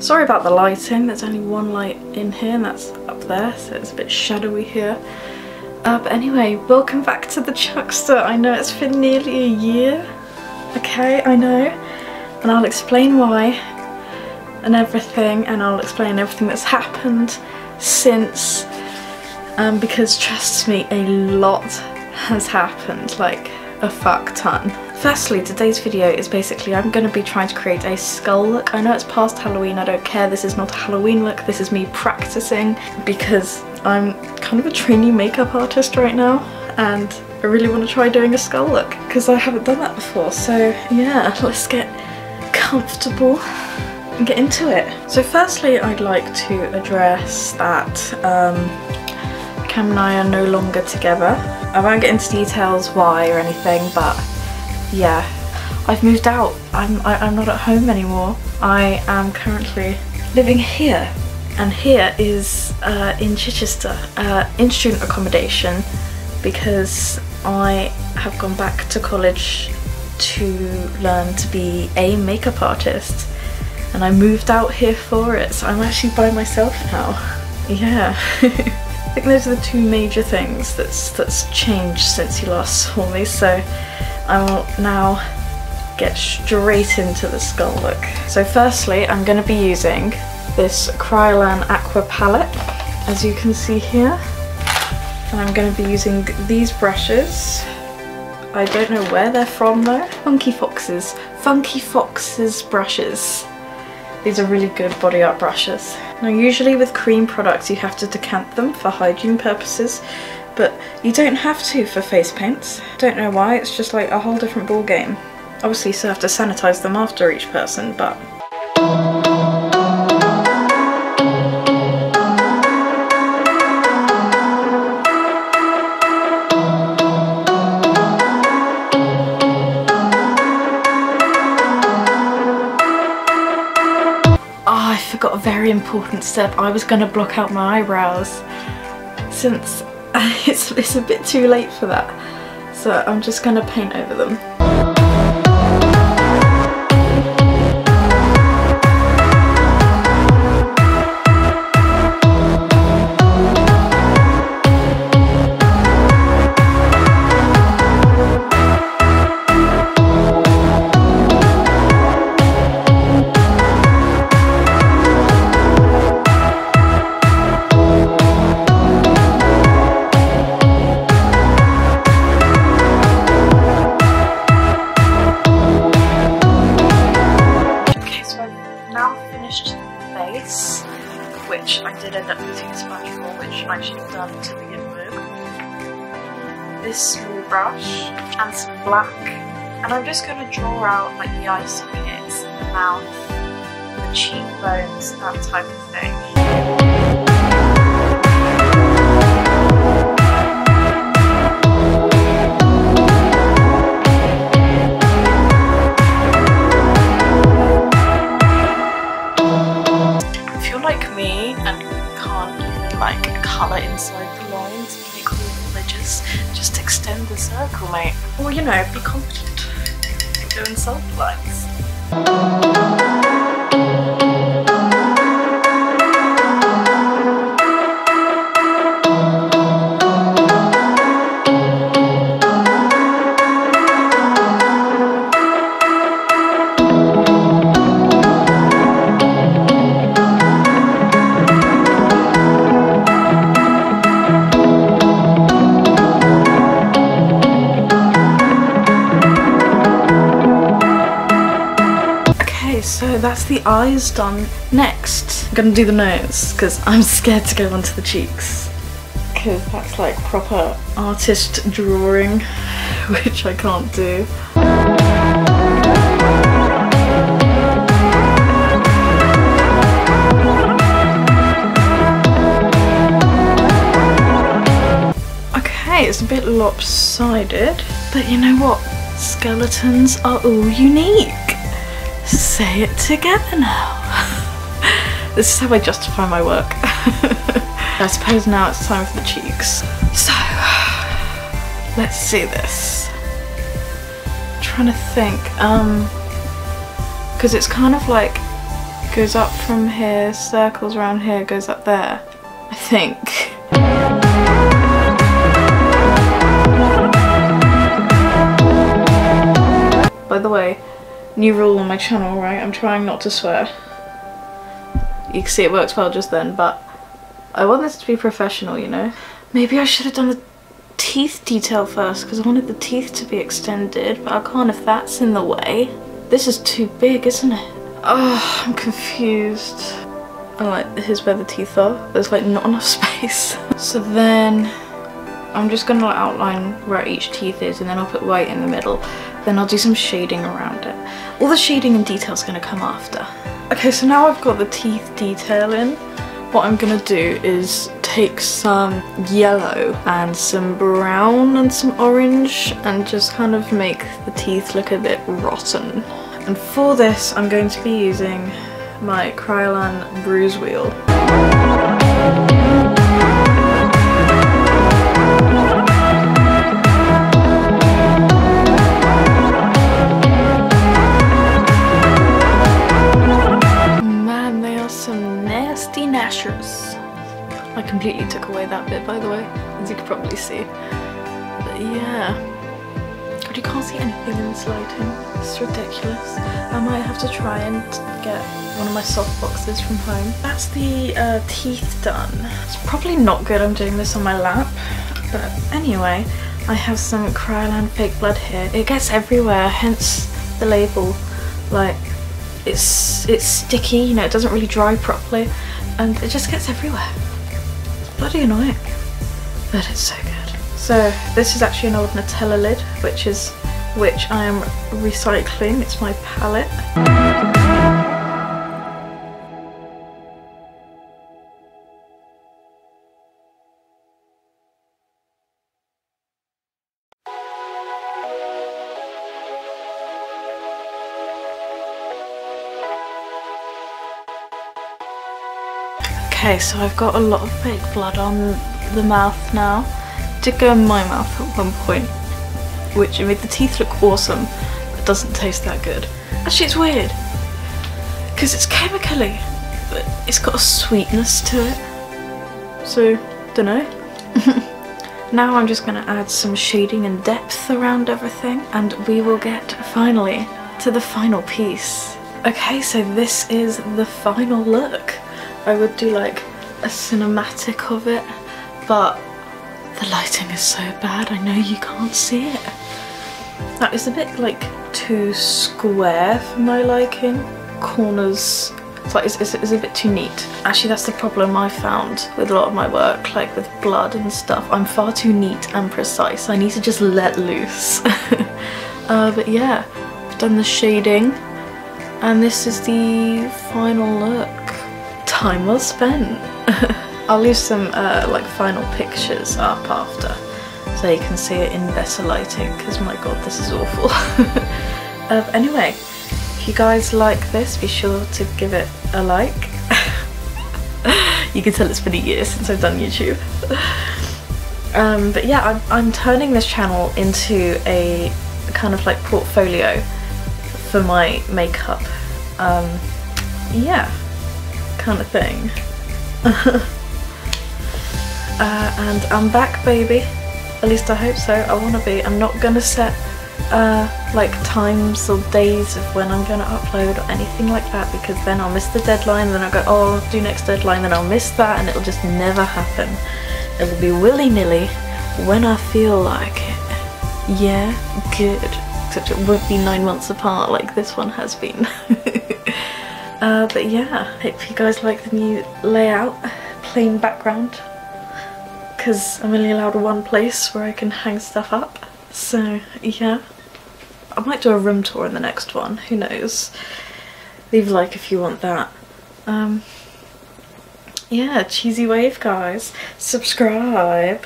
Sorry about the lighting, there's only one light in here and that's up there, so it's a bit shadowy here. Uh, but anyway, welcome back to the Chuckster. I know it's been nearly a year, okay, I know, and I'll explain why and everything, and I'll explain everything that's happened since, um, because trust me, a lot has happened, like a fuck ton. Firstly, today's video is basically I'm going to be trying to create a skull look. I know it's past Halloween, I don't care, this is not a Halloween look, this is me practicing because I'm kind of a trainee makeup artist right now and I really want to try doing a skull look because I haven't done that before. So yeah, let's get comfortable and get into it. So firstly, I'd like to address that um, Cam and I are no longer together. I won't get into details why or anything, but yeah, I've moved out. I'm, I, am i am not at home anymore. I am currently living here and here is uh, in Chichester uh, in student accommodation because I have gone back to college to learn to be a makeup artist and I moved out here for it so I'm actually by myself now. Yeah. I think those are the two major things that's that's changed since you last saw me so I will now get straight into the skull look. So firstly, I'm going to be using this Kryolan Aqua palette, as you can see here. And I'm going to be using these brushes. I don't know where they're from though. Funky Foxes. Funky Foxes brushes. These are really good body art brushes. Now usually with cream products you have to decant them for hygiene purposes but you don't have to for face paints. Don't know why, it's just like a whole different ball game. Obviously you still have to sanitize them after each person, but forgot a very important step. I was going to block out my eyebrows since it's, it's a bit too late for that. So I'm just going to paint over them. I did end up using a sponge for, which I should have done to begin with. This small brush and some black, and I'm just going to draw out like the eye sockets, the mouth, the cheekbones, that type of thing. Or, you know, be confident doing self lines. that's the eyes done. Next, I'm gonna do the nose because I'm scared to go onto the cheeks because that's like proper artist drawing, which I can't do. Okay, it's a bit lopsided, but you know what? Skeletons are all unique say it together now. this is how I justify my work. I suppose now it's time for the cheeks. So, let's see this. I'm trying to think, um, because it's kind of like Goes up from here, circles around here, goes up there. I think. By the way, new rule on my channel, right? I'm trying not to swear. You can see it works well just then, but I want this to be professional, you know? Maybe I should have done the teeth detail first because I wanted the teeth to be extended, but I can't if that's in the way. This is too big, isn't it? Oh, I'm confused. And like, here's where the teeth are. There's like not enough space. so then I'm just gonna outline where each teeth is and then I'll put white in the middle. Then I'll do some shading around it. All the shading and detail's gonna come after. Okay, so now I've got the teeth detail in. What I'm gonna do is take some yellow and some brown and some orange and just kind of make the teeth look a bit rotten. And for this I'm going to be using my Kryolan Bruise Wheel. Probably see. But yeah. But you can't see anything in this lighting. It's ridiculous. I might have to try and get one of my soft boxes from home. That's the uh, teeth done. It's probably not good I'm doing this on my lap. But anyway, I have some Kryolan fake blood here. It gets everywhere, hence the label. Like, it's, it's sticky, you know, it doesn't really dry properly. And it just gets everywhere. It's bloody annoying. But it's so good. So this is actually an old Nutella lid, which is which I am recycling. It's my palette. Okay, so I've got a lot of fake blood on the mouth now did go in my mouth at one point, which made the teeth look awesome, but doesn't taste that good. Actually, it's weird, because it's chemically, but it's got a sweetness to it. So, dunno. now I'm just going to add some shading and depth around everything, and we will get, finally, to the final piece. Okay, so this is the final look. I would do like a cinematic of it, but the lighting is so bad, I know you can't see it. That is a bit like too square for my liking. Corners, it's like it's, it's, it's, a bit too neat. Actually that's the problem I found with a lot of my work, like with blood and stuff. I'm far too neat and precise. I need to just let loose. uh, but yeah, I've done the shading and this is the final look. Time well spent. I'll leave some uh, like final pictures up after so you can see it in better lighting because my god this is awful. uh, anyway, if you guys like this be sure to give it a like. you can tell it's been a year since I've done YouTube. Um, but yeah, I'm, I'm turning this channel into a kind of like portfolio for my makeup. Um, yeah, kind of thing. Uh, and I'm back baby. At least I hope so. I want to be. I'm not gonna set uh, like times or days of when I'm gonna upload or anything like that because then I'll miss the deadline then I'll go oh I'll do next deadline then I'll miss that and it'll just never happen. It'll be willy-nilly when I feel like it. Yeah good. Except it won't be nine months apart like this one has been. Uh, but yeah hope you guys like the new layout plain background because I'm only allowed one place where I can hang stuff up. So yeah, I might do a room tour in the next one, who knows. Leave a like if you want that. Um, yeah, cheesy wave guys. Subscribe.